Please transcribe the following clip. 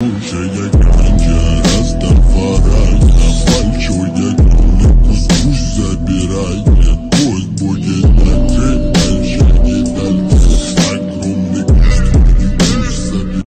Yeah, yeah.